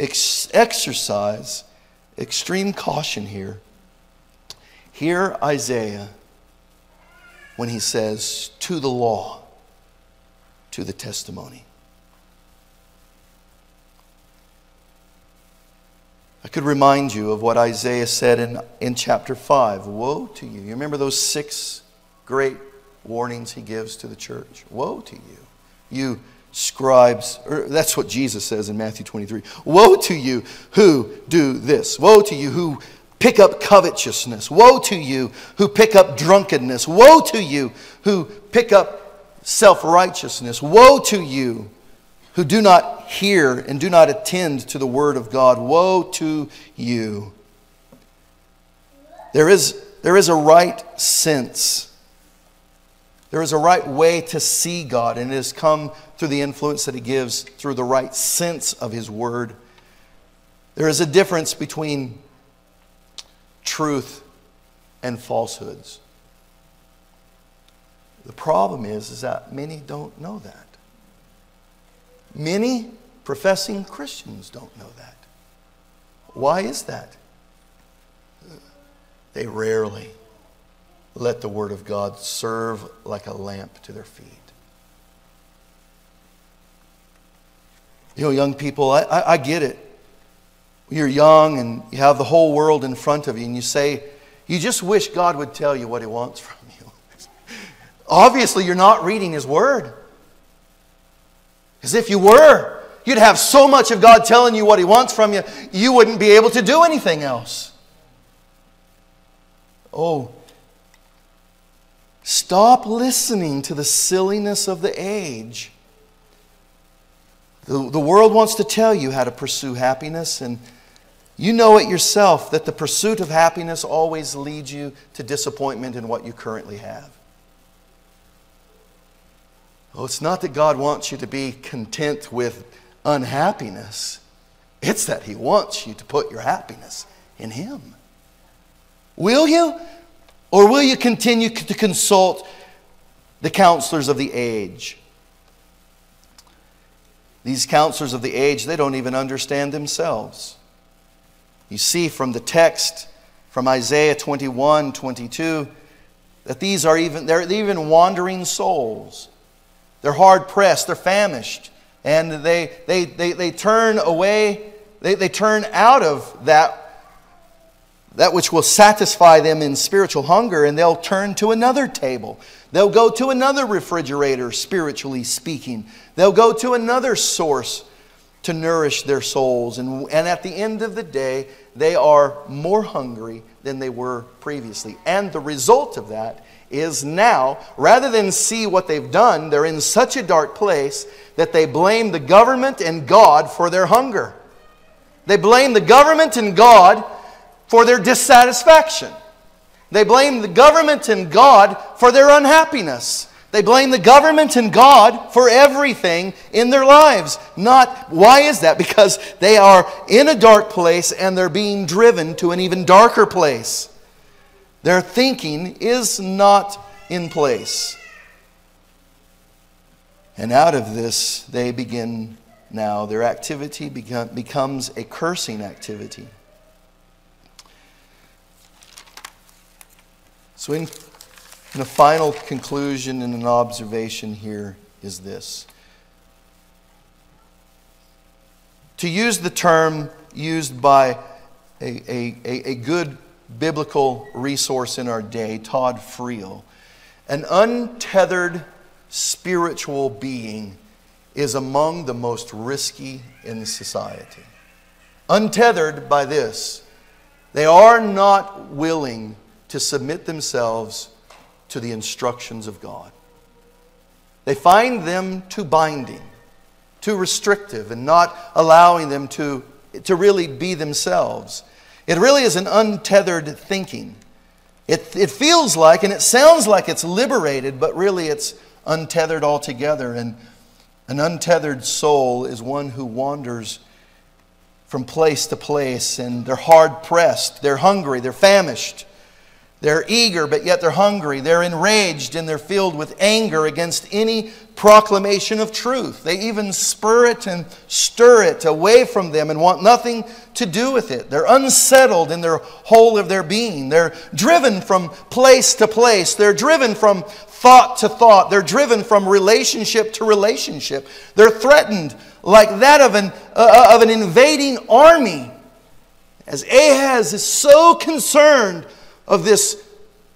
ex- exercise extreme caution here. Hear Isaiah when he says, To the law, to the testimony. I could remind you of what Isaiah said in, in chapter 5. Woe to you. You remember those six great warnings he gives to the church? Woe to you. You scribes, er, that's what Jesus says in Matthew 23. Woe to you who do this. Woe to you who pick up covetousness. Woe to you who pick up drunkenness. Woe to you who pick up self righteousness. Woe to you who do not hear and do not attend to the word of God. Woe to you. There is, there is a right sense. There is a right way to see God, and it has come through the influence that He gives through the right sense of His Word. There is a difference between truth and falsehoods. The problem is, is that many don't know that. Many professing Christians don't know that. Why is that? They rarely let the Word of God serve like a lamp to their feet. You know, young people, I, I, I get it. You're young and you have the whole world in front of you, and you say, you just wish God would tell you what He wants from you. Obviously, you're not reading His Word. Because if you were, you'd have so much of God telling you what He wants from you, you wouldn't be able to do anything else. Oh, stop listening to the silliness of the age. The, the world wants to tell you how to pursue happiness, and you know it yourself that the pursuit of happiness always leads you to disappointment in what you currently have. Oh, it's not that God wants you to be content with unhappiness, it's that He wants you to put your happiness in Him. Will you? Or will you continue to consult the counselors of the age? These counselors of the age, they don't even understand themselves. You see from the text from Isaiah 21 22 that these are even, they're even wandering souls. They're hard pressed, they're famished, and they, they, they, they turn away, they, they turn out of that, that which will satisfy them in spiritual hunger, and they'll turn to another table. They'll go to another refrigerator, spiritually speaking. They'll go to another source to nourish their souls. And, and at the end of the day, they are more hungry than they were previously. And the result of that is now, rather than see what they've done, they're in such a dark place that they blame the government and God for their hunger. They blame the government and God for their dissatisfaction. They blame the government and God for their unhappiness. They blame the government and God for everything in their lives. Not, why is that? Because they are in a dark place and they're being driven to an even darker place. Their thinking is not in place. And out of this, they begin now, their activity become, becomes a cursing activity. So, in, in final conclusion and an observation here is this. To use the term used by a, a, a good biblical resource in our day, Todd Friel. An untethered spiritual being is among the most risky in society. Untethered by this, they are not willing to submit themselves to the instructions of God. They find them too binding, too restrictive, and not allowing them to, to really be themselves. It really is an untethered thinking. It, it feels like and it sounds like it's liberated, but really it's untethered altogether. And an untethered soul is one who wanders from place to place, and they're hard pressed, they're hungry, they're famished. They're eager, but yet they're hungry. They're enraged and they're filled with anger against any proclamation of truth. They even spur it and stir it away from them and want nothing to do with it. They're unsettled in their whole of their being. They're driven from place to place. They're driven from thought to thought. They're driven from relationship to relationship. They're threatened like that of an, uh, of an invading army. As Ahaz is so concerned of this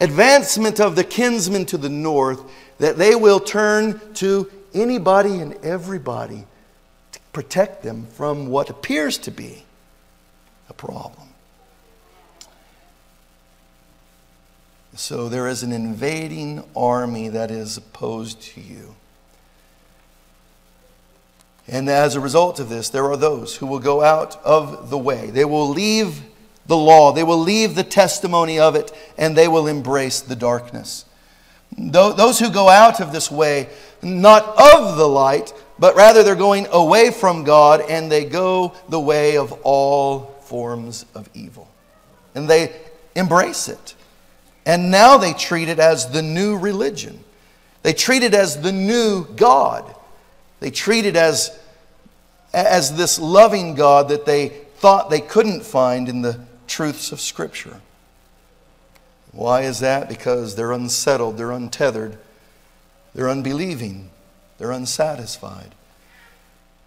advancement of the kinsmen to the north that they will turn to anybody and everybody to protect them from what appears to be a problem. So there is an invading army that is opposed to you. And as a result of this, there are those who will go out of the way. They will leave the law. They will leave the testimony of it and they will embrace the darkness. Those who go out of this way, not of the light, but rather they're going away from God and they go the way of all forms of evil. And they embrace it. And now they treat it as the new religion. They treat it as the new God. They treat it as, as this loving God that they thought they couldn't find in the truths of Scripture. Why is that? Because they're unsettled, they're untethered, they're unbelieving, they're unsatisfied.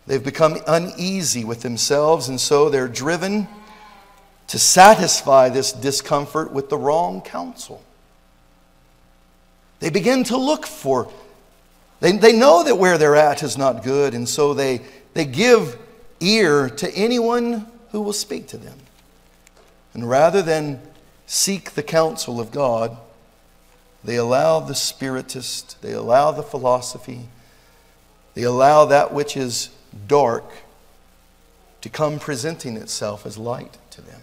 They've become uneasy with themselves, and so they're driven to satisfy this discomfort with the wrong counsel. They begin to look for, they, they know that where they're at is not good, and so they, they give ear to anyone who will speak to them. And rather than seek the counsel of God, they allow the spiritist, they allow the philosophy, they allow that which is dark to come presenting itself as light to them.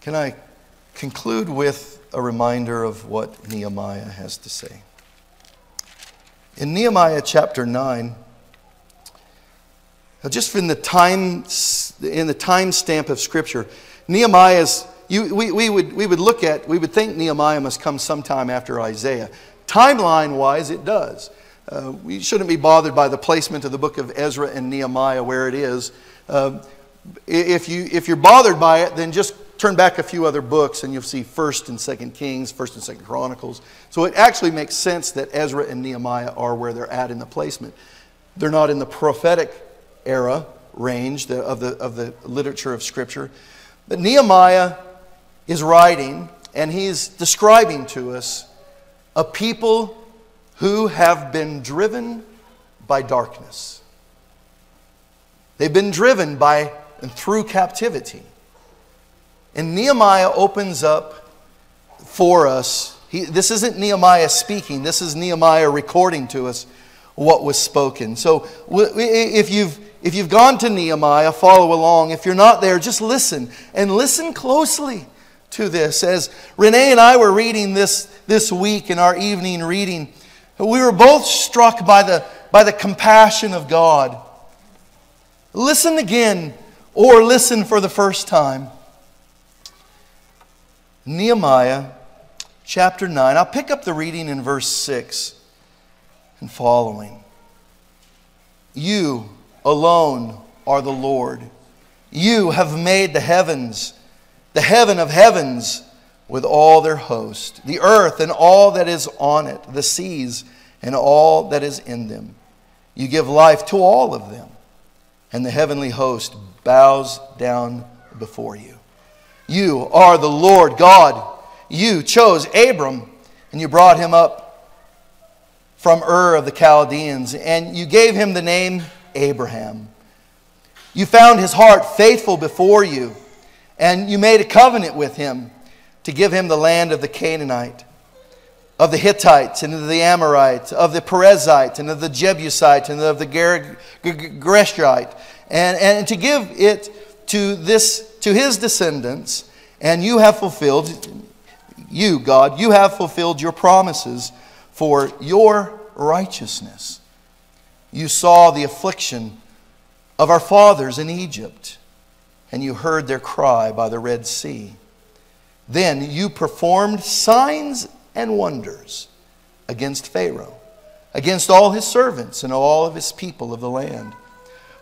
Can I conclude with a reminder of what Nehemiah has to say? In Nehemiah chapter 9, just in the time, in the time stamp of Scripture, Nehemiah's, you, we, we, would, we would look at, we would think Nehemiah must come sometime after Isaiah. Timeline wise, it does. Uh, we shouldn't be bothered by the placement of the book of Ezra and Nehemiah where it is. Uh, if, you, if you're bothered by it, then just turn back a few other books and you'll see 1st and 2nd Kings, 1st and 2nd Chronicles. So it actually makes sense that Ezra and Nehemiah are where they're at in the placement. They're not in the prophetic era range of, the, of the literature of Scripture. But Nehemiah is writing and he's describing to us a people who have been driven by darkness. They've been driven by and through captivity. And Nehemiah opens up for us. He, this isn't Nehemiah speaking, this is Nehemiah recording to us what was spoken. So if you've if you've gone to Nehemiah, follow along. If you're not there, just listen and listen closely to this. As Renee and I were reading this this week in our evening reading, we were both struck by the, by the compassion of God. Listen again or listen for the first time. Nehemiah chapter 9. I'll pick up the reading in verse 6 and following. You, alone are the Lord. You have made the heavens, the heaven of heavens, with all their host, the earth and all that is on it, the seas and all that is in them. You give life to all of them, and the heavenly host bows down before you. You are the Lord God. You chose Abram, and you brought him up from Ur of the Chaldeans, and you gave him the name Abraham. You found his heart faithful before you, and you made a covenant with him to give him the land of the Canaanite, of the Hittites, and of the Amorites, of the Perizzite, and of the Jebusites, and of the Girgashite, and, and to give it to, this, to his descendants, and you have fulfilled, you, God, you have fulfilled your promises for your righteousness. you saw the affliction of our fathers in Egypt, and you heard their cry by the Red Sea. Then you performed signs and wonders against Pharaoh, against all his servants and all of his people of the land.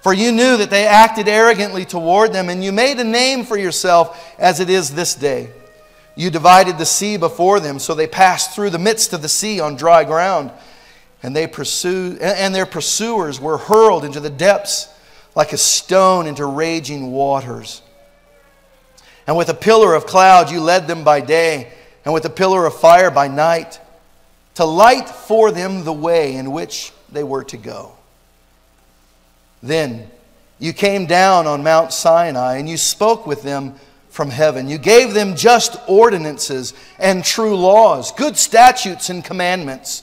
For you knew that they acted arrogantly toward them, and you made a name for yourself as it is this day. You divided the sea before them, so they passed through the midst of the sea on dry ground, and they pursued, and their pursuers were hurled into the depths like a stone into raging waters. And with a pillar of cloud you led them by day, and with a pillar of fire by night, to light for them the way in which they were to go. Then you came down on Mount Sinai, and you spoke with them from heaven. You gave them just ordinances and true laws, good statutes and commandments.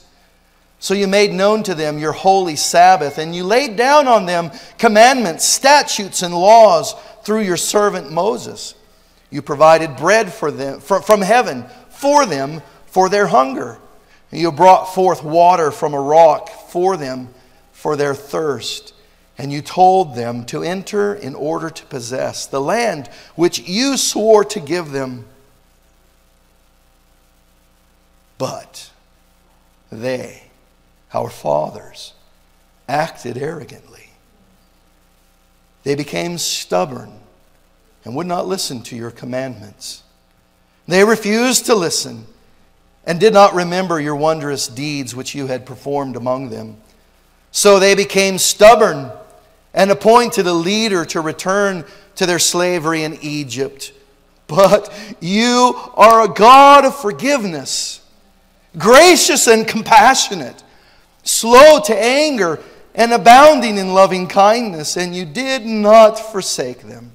So you made known to them your holy Sabbath, and you laid down on them commandments, statutes, and laws through your servant Moses. You provided bread for them from heaven for them for their hunger. You brought forth water from a rock for them for their thirst and you told them to enter in order to possess the land which you swore to give them. But they, our fathers, acted arrogantly. They became stubborn and would not listen to your commandments. They refused to listen and did not remember your wondrous deeds which you had performed among them. So they became stubborn and appointed a leader to return to their slavery in Egypt. But you are a God of forgiveness, gracious and compassionate, slow to anger, and abounding in loving kindness, and you did not forsake them.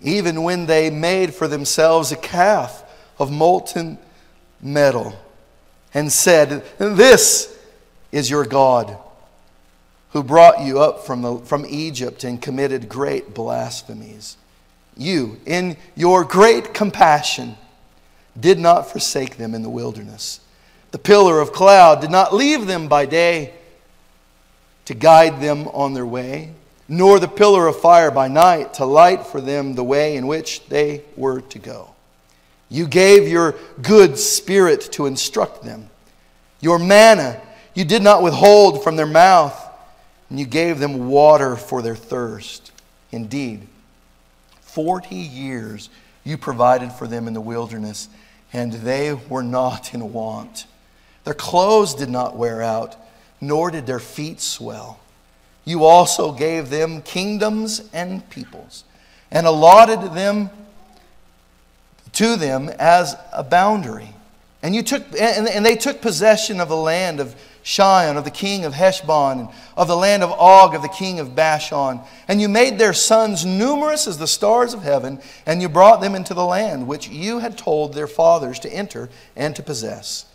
Even when they made for themselves a calf of molten metal and said, This is your God who brought you up from, the, from Egypt and committed great blasphemies. You, in your great compassion, did not forsake them in the wilderness. The pillar of cloud did not leave them by day to guide them on their way, nor the pillar of fire by night to light for them the way in which they were to go. You gave your good spirit to instruct them. Your manna you did not withhold from their mouth and you gave them water for their thirst. Indeed, 40 years you provided for them in the wilderness, and they were not in want. Their clothes did not wear out, nor did their feet swell. You also gave them kingdoms and peoples, and allotted them to them as a boundary. And you took and they took possession of the land of Sihon, of the king of Heshbon, and of the land of Og, of the king of Bashan. And you made their sons numerous as the stars of heaven, and you brought them into the land which you had told their fathers to enter and to possess.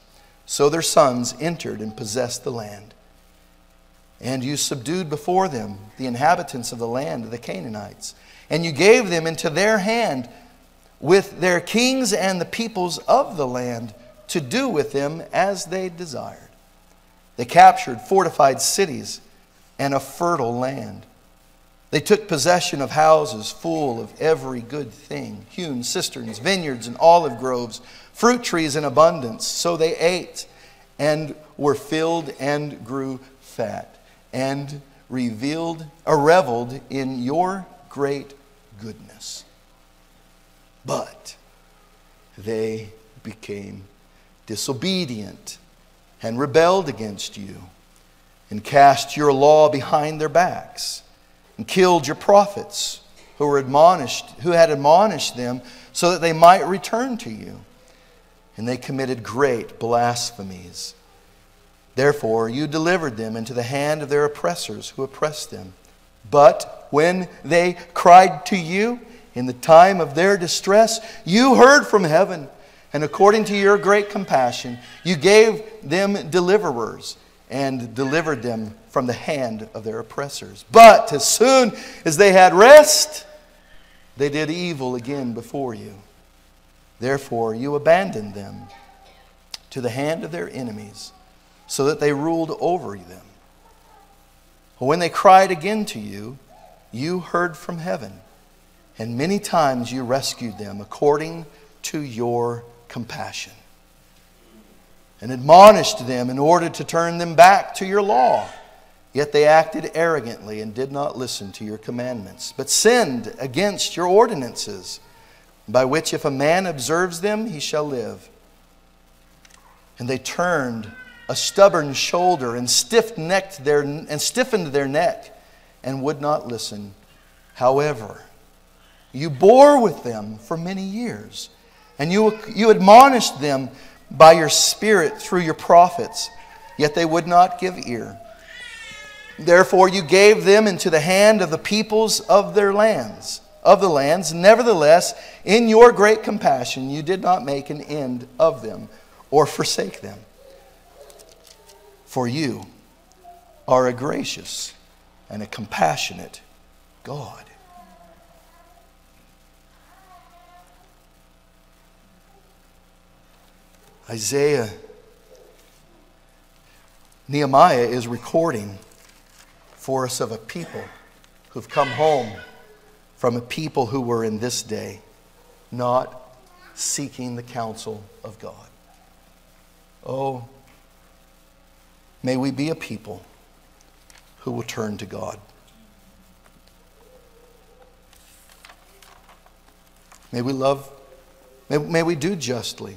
So their sons entered and possessed the land. And you subdued before them the inhabitants of the land of the Canaanites, and you gave them into their hand with their kings and the peoples of the land to do with them as they desired. They captured fortified cities and a fertile land. They took possession of houses full of every good thing hewn cisterns, vineyards, and olive groves, fruit trees in abundance. So they ate and were filled and grew fat and revealed or reveled in your great goodness. But they became disobedient and rebelled against you, and cast your law behind their backs, and killed your prophets who were admonished, who had admonished them, so that they might return to you. And they committed great blasphemies. Therefore, you delivered them into the hand of their oppressors who oppressed them. But when they cried to you in the time of their distress, you heard from heaven and according to your great compassion, you gave them deliverers and delivered them from the hand of their oppressors. But as soon as they had rest, they did evil again before you. Therefore, you abandoned them to the hand of their enemies, so that they ruled over them. When they cried again to you, you heard from heaven, and many times you rescued them according to your compassion, and admonished them in order to turn them back to your law. Yet they acted arrogantly and did not listen to your commandments, but sinned against your ordinances, by which if a man observes them, he shall live. And they turned a stubborn shoulder and stiff-necked their and stiffened their neck and would not listen. However, you bore with them for many years, and you, you admonished them by your spirit through your prophets, yet they would not give ear. Therefore you gave them into the hand of the peoples of their lands, of the lands. Nevertheless, in your great compassion you did not make an end of them or forsake them. For you are a gracious and a compassionate God. Isaiah, Nehemiah is recording for us of a people who've come home from a people who were in this day not seeking the counsel of God. Oh, may we be a people who will turn to God. May we love, may, may we do justly,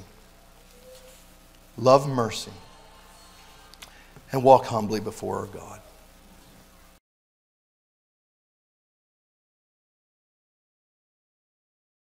love mercy, and walk humbly before our God.